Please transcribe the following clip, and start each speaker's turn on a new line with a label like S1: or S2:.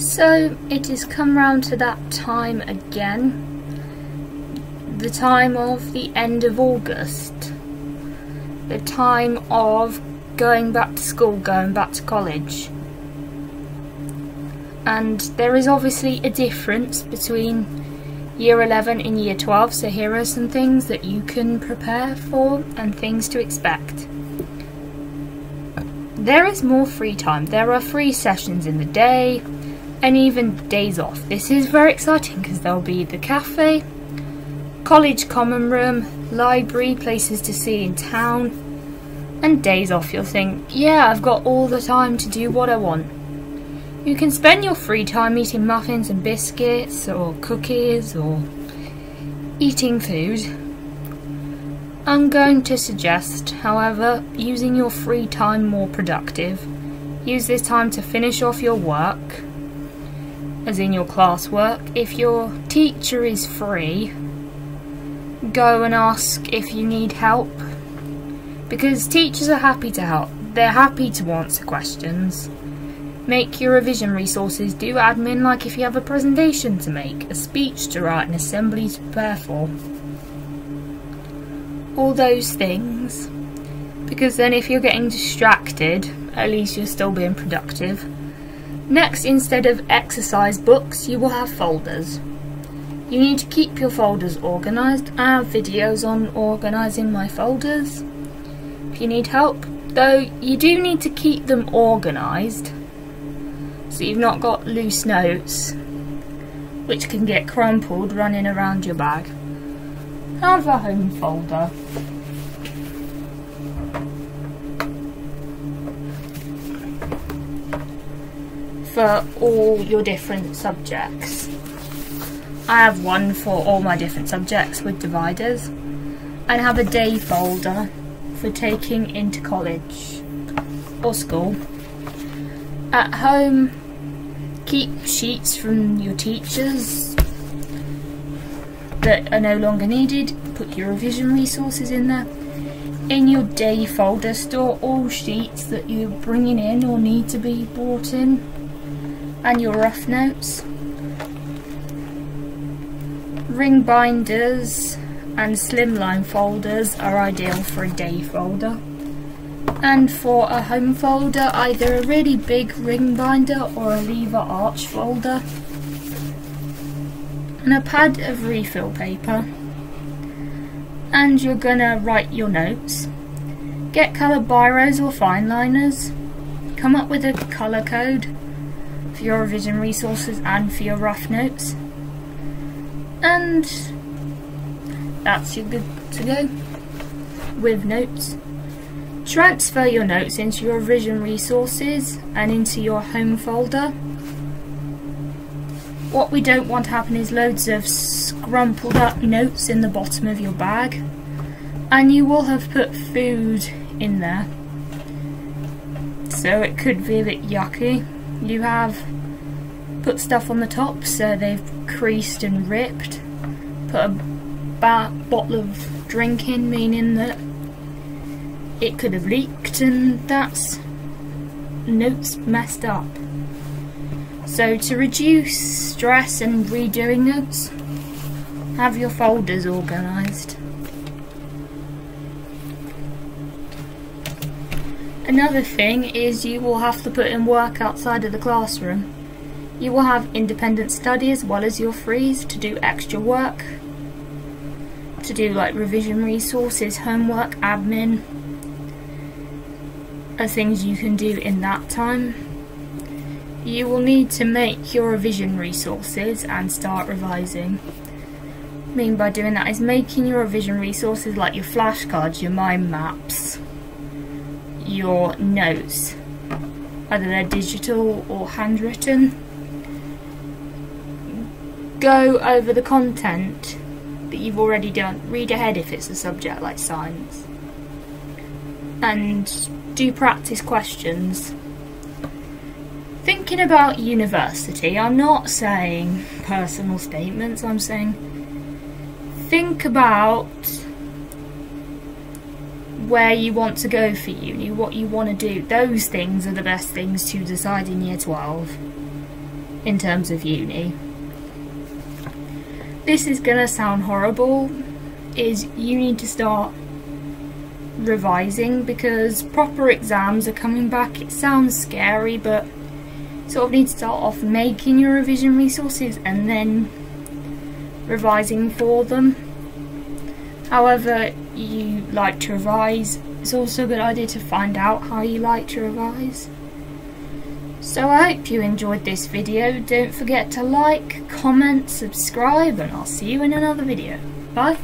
S1: So it has come round to that time again. The time of the end of August. The time of going back to school, going back to college. And there is obviously a difference between year 11 and year 12, so here are some things that you can prepare for and things to expect. There is more free time. There are free sessions in the day, and even days off. This is very exciting because there'll be the cafe, college common room, library, places to see in town, and days off. You'll think, yeah, I've got all the time to do what I want. You can spend your free time eating muffins and biscuits, or cookies, or eating food. I'm going to suggest, however, using your free time more productive. Use this time to finish off your work, as in your classwork. If your teacher is free, go and ask if you need help. Because teachers are happy to help, they're happy to answer questions. Make your revision resources do admin like if you have a presentation to make, a speech to write, an assembly to prepare for. All those things. Because then if you're getting distracted, at least you're still being productive. Next, instead of exercise books, you will have folders. You need to keep your folders organised. I have videos on organising my folders. If you need help, though you do need to keep them organised so you've not got loose notes which can get crumpled running around your bag. Have a home folder. For all your different subjects. I have one for all my different subjects with dividers and have a day folder for taking into college or school. At home, keep sheets from your teachers that are no longer needed, put your revision resources in there. In your day folder, store all sheets that you're bringing in or need to be brought in and your rough notes. Ring binders and slimline folders are ideal for a day folder. And for a home folder, either a really big ring binder or a lever arch folder. And a pad of refill paper. And you're gonna write your notes. Get colour biros or fine liners. Come up with a colour code for your revision resources and for your rough notes. And that's you good to go with notes. Transfer your notes into your revision resources and into your home folder. What we don't want to happen is loads of scrumpled up notes in the bottom of your bag. And you will have put food in there. So it could be a bit yucky you have put stuff on the top so they've creased and ripped. Put a bottle of drink in, meaning that it could have leaked and that's notes messed up. So to reduce stress and redoing notes, have your folders organised. Another thing is you will have to put in work outside of the classroom. You will have independent study as well as your frees to do extra work, to do like revision resources, homework, admin, are things you can do in that time. You will need to make your revision resources and start revising. I mean by doing that is making your revision resources like your flashcards, your mind maps, your notes, whether they're digital or handwritten. Go over the content that you've already done. Read ahead if it's a subject like science. And do practice questions. Thinking about university, I'm not saying personal statements, I'm saying think about where you want to go for uni, what you want to do. Those things are the best things to decide in year 12. in terms of uni. This is gonna sound horrible, is you need to start revising because proper exams are coming back. It sounds scary, but sort of need to start off making your revision resources and then revising for them. However you like to revise, it's also a good idea to find out how you like to revise. So I hope you enjoyed this video. Don't forget to like, comment, subscribe, and I'll see you in another video. Bye.